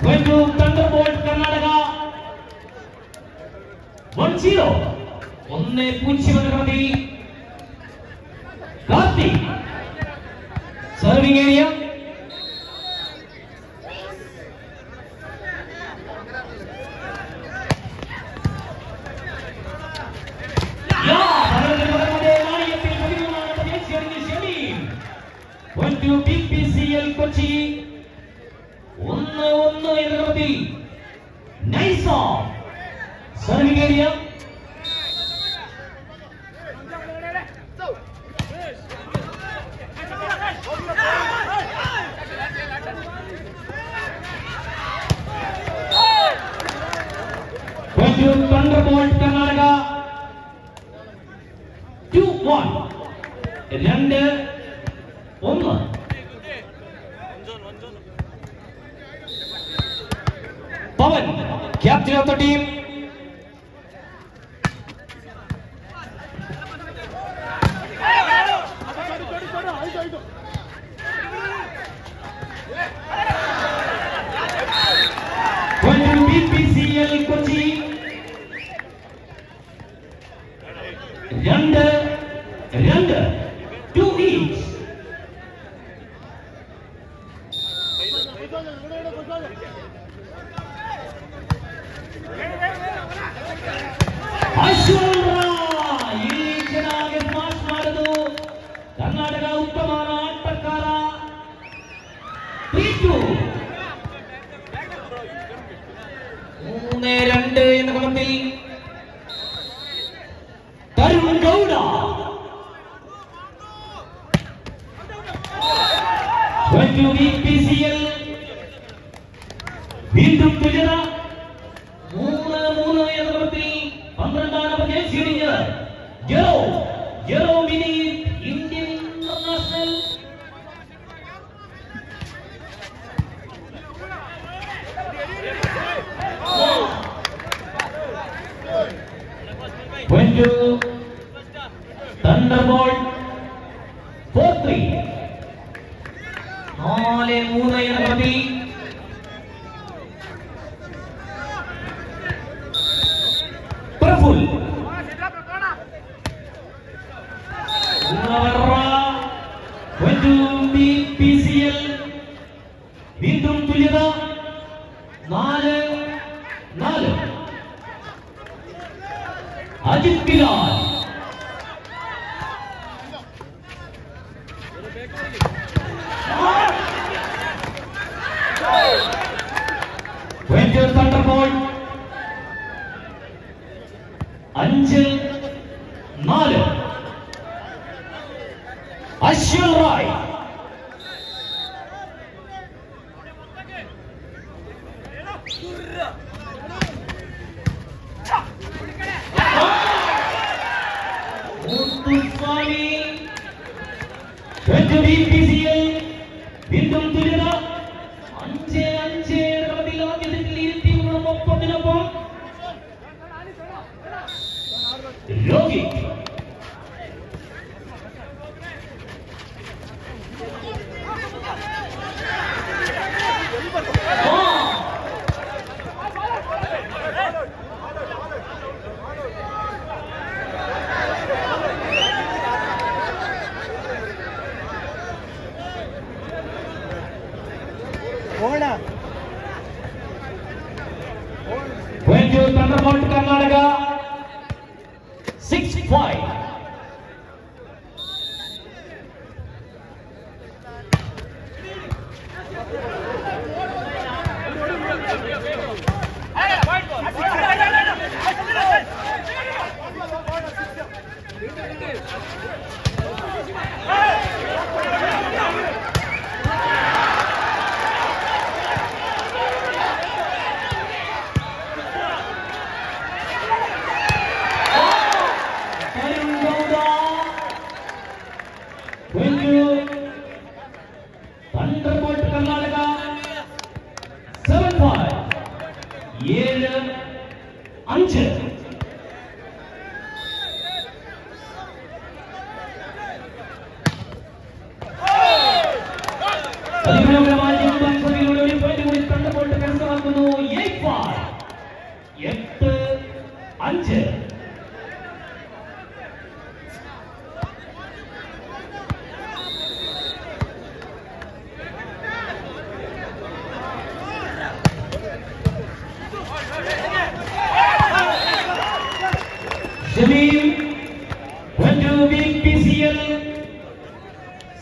Coimbatore Thunderbolt Karnataka 1-0 ಒಂದನೇ ಪುಂಚಿವನ್ನು Kamati Gandhi serving area Radio BPCL Kochi. Uno uno y derroti. Nice one. Thunderbolt, ಈ ಚೆನ್ನಾಗಿ pass ಮಾಡುದು ಕರ್ನಾಟಕ ಉತ್ತಮ ಆಟಗಾರ മൂന്ന് രണ്ട് എന്ന ക്രമത്തിൽ Thunderbolt. Angel, Anjil I shall Rai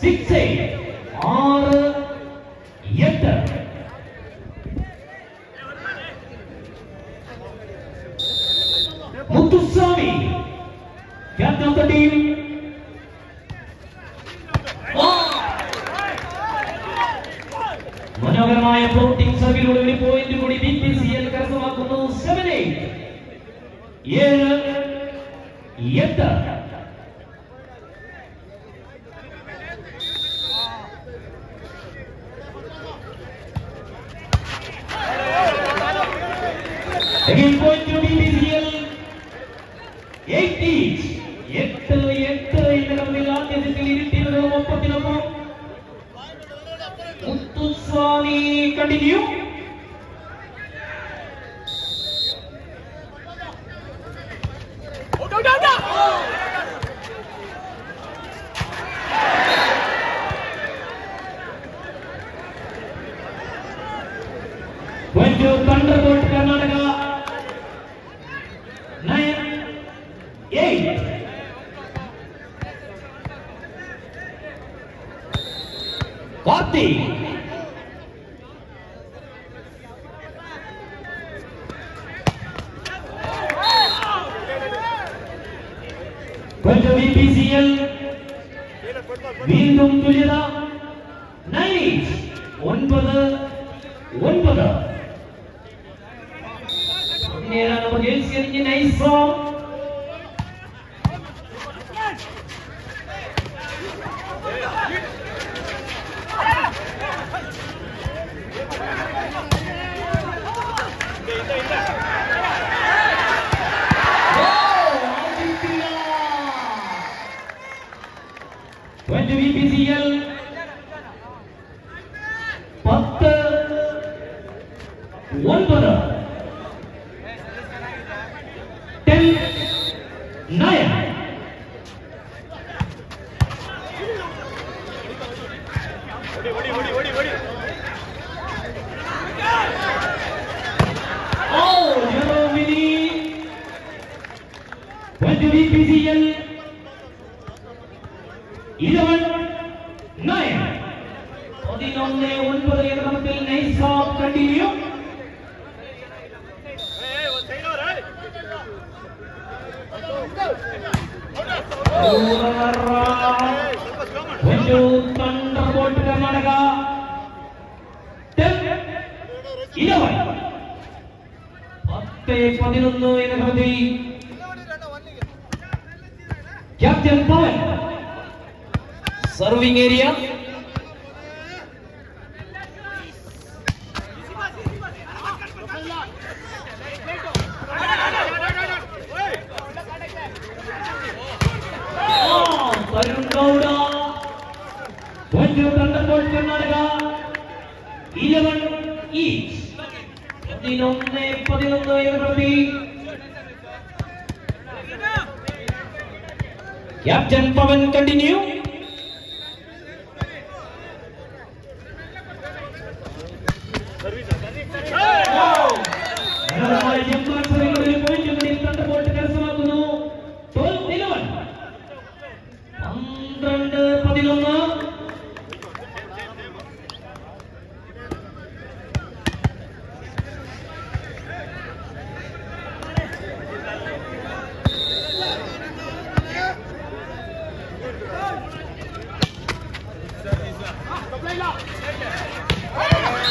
சிக்ஸை ஆறு எட்டு. to Swami continue. ngithi nginayisongo to VPCL. ഇതവൻ Captain Pawan. Serving area. Tarun Gowda. Baju Thunderbolt Karnataka. 11 each. പതിനൊന്ന് പതിനൊന്ന് എഴുപത്തി Yeah, Jan Pavan continue.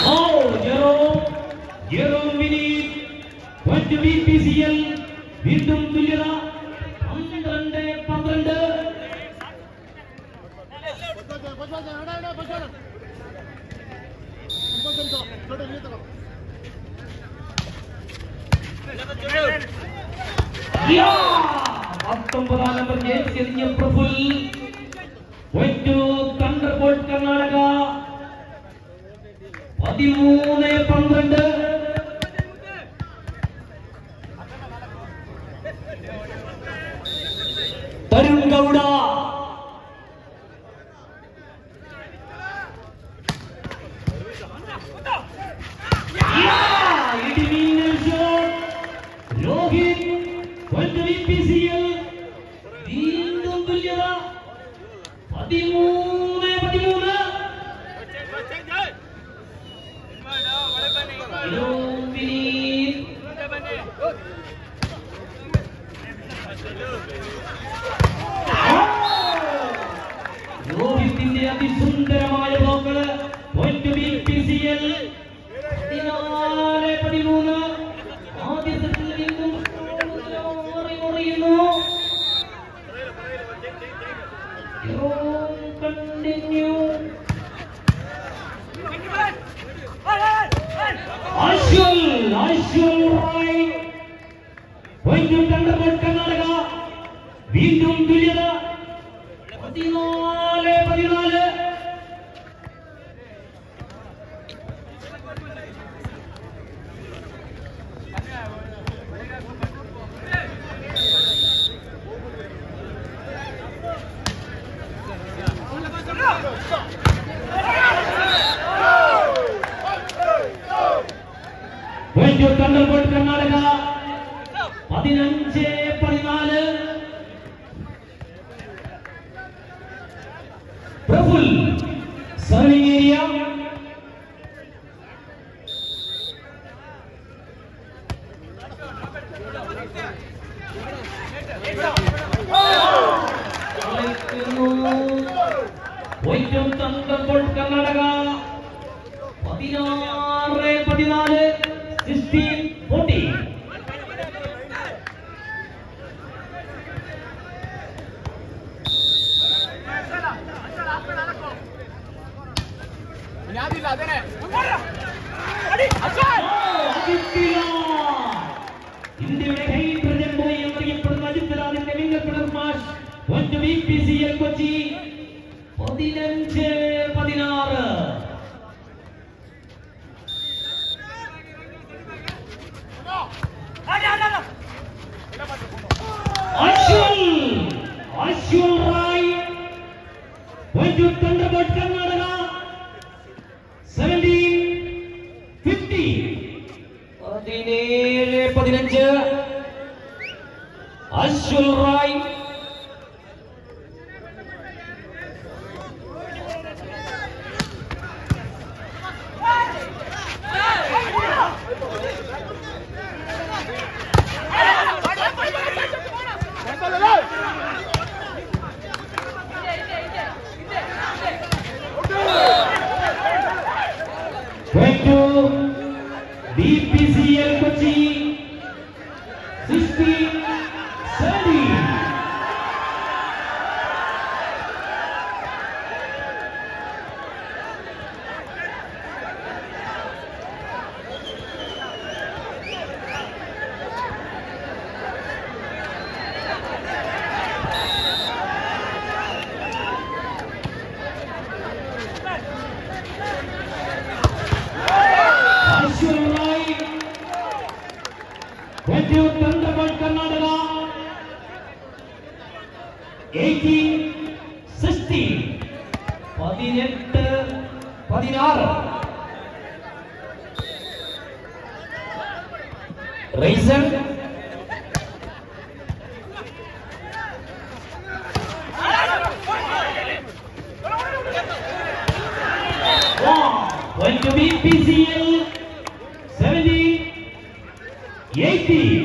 Oh, Jerome, Jerome Vinit, கொஞ்சம் PCL மீண்டும் துல்லியதா பன்னிரண்டு பன்னிரண்டு Yeah! പത്തൊമ്പതാം നമ്പർ ജേഴ്സി അണിഞ്ഞ കർണാടക. പതിമൂന്ന് പന്ത്രണ്ട്. mais que uma ವೈದ್ಯಂತಂಗಲ್ಪಟ್ ಕರ್ನಾಟಕ ಹದಿನಾರೇ ಹದಿನಾರು ಸಿಕ್ಸ್ಟೀನ್ ಫೋರ್ಟಿ ಯಾವ್ದಿಲ್ಲ ಅದೇನೆ in PCL 70, 80.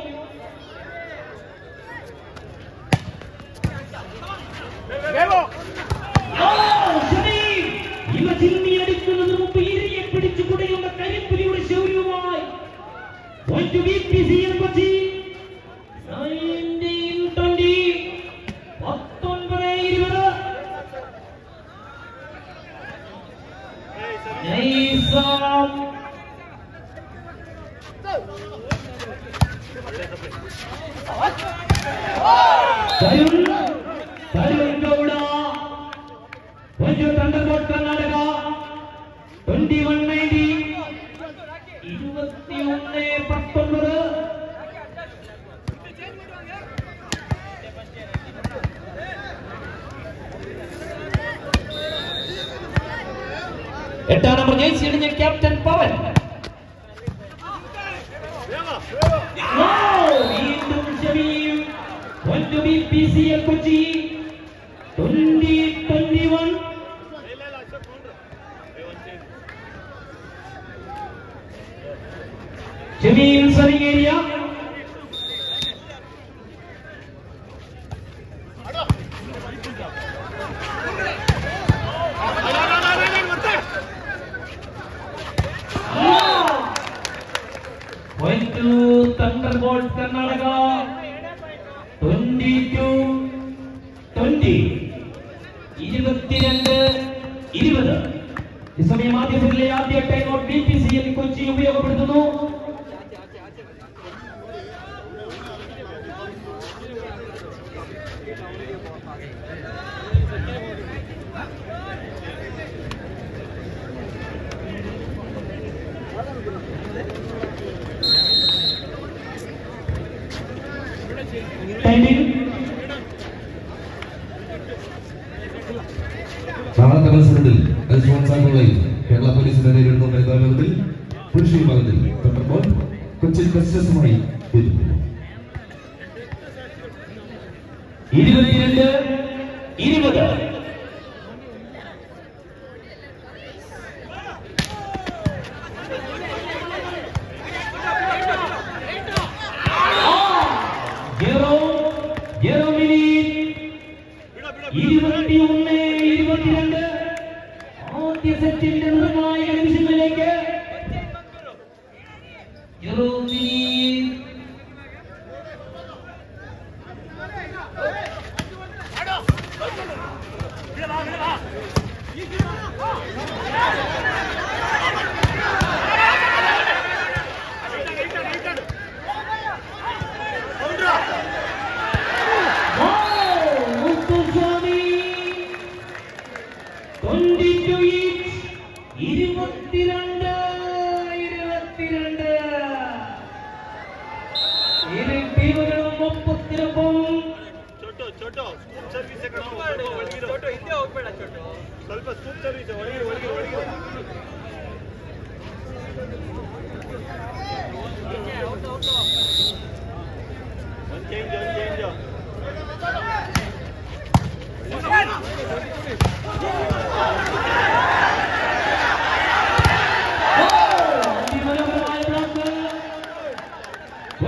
Saiu! Né? for Karnataka. 22, 20. ഈ സമയം ആദ്യ ആദ്യ time out D P Kochi ഉപയോഗപ്പെടുത്തുന്നു Thank you. കേരളയിൽ കേരള പോലീസിനെ നേരിടുന്ന വനിതാ വിഭാഗത്തിൽ പുരുഷ വിഭാഗത്തിൽ തണ്ടർബോൾ കൊച്ചിൻ ടെസ്റ്റസുമായി ഇരുപത്തിരണ്ട് ഇരുപത്.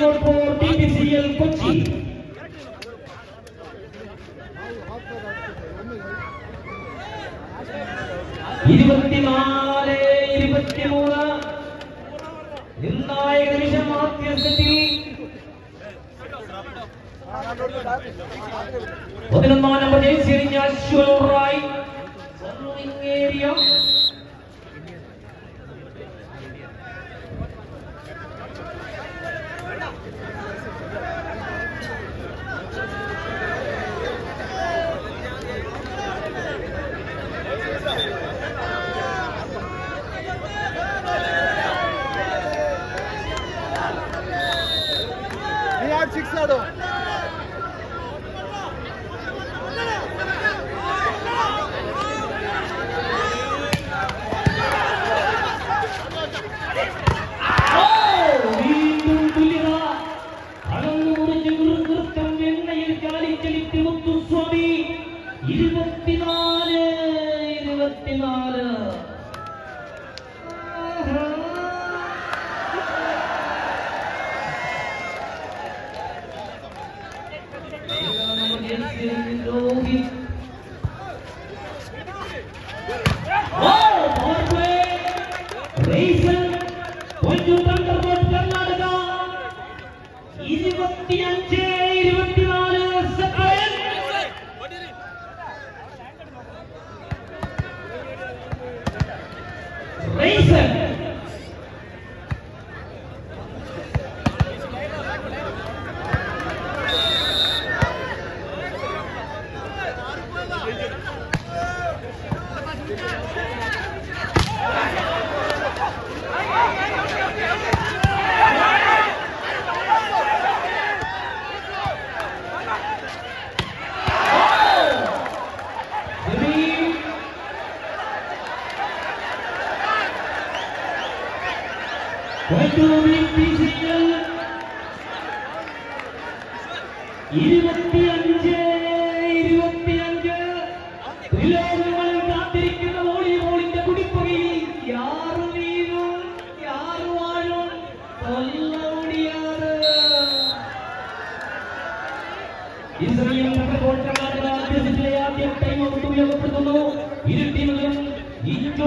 കോഡ് ഫോർ കൊച്ചി. ഇരുപത്തിനാല് ഇരുപത്തിമൂന്ന്. നിർണായക നിമിഷം മധ്യസ്ഥത്തിൽ പതിനൊന്നാം നമ്പർ ജയിച്ചെറിഞ്ഞ അശ്വൽ റായ്. ഏരിയ ഇരുപത്തിനാല് ഇരുപത്തിനാല്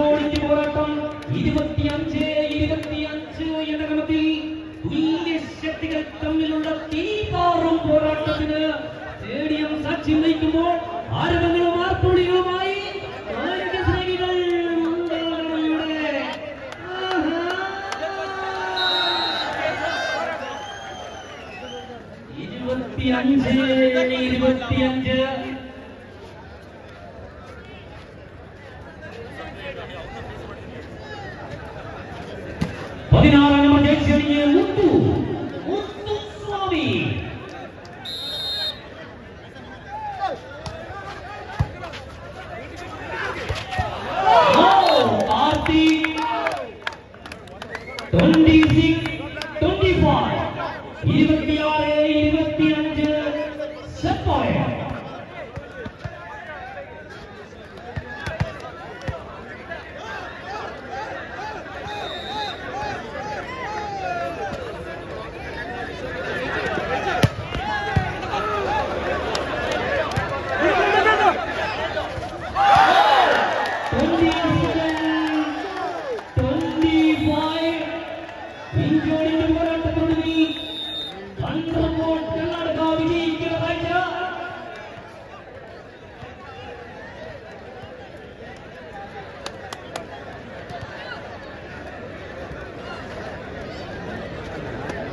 പോയിന്റ് പോരാട്ടം ഇരുപത്തിയഞ്ച് ഇരുപത്തിയഞ്ച് എന്ന ക്രമത്തിൽ തുല്യ ശക്തികൾ തമ്മിലുള്ള തീപാറും പോരാട്ടത്തിന് സ്റ്റേഡിയം സാക്ഷ്യം വഹിക്കുമ്പോൾ ആരവങ്ങളും ആർപ്പുളികളുമായി ഇരുപത്തിയഞ്ച് ഇരുപത്തിയഞ്ച്. 26 25 இருபத்தி ஆறு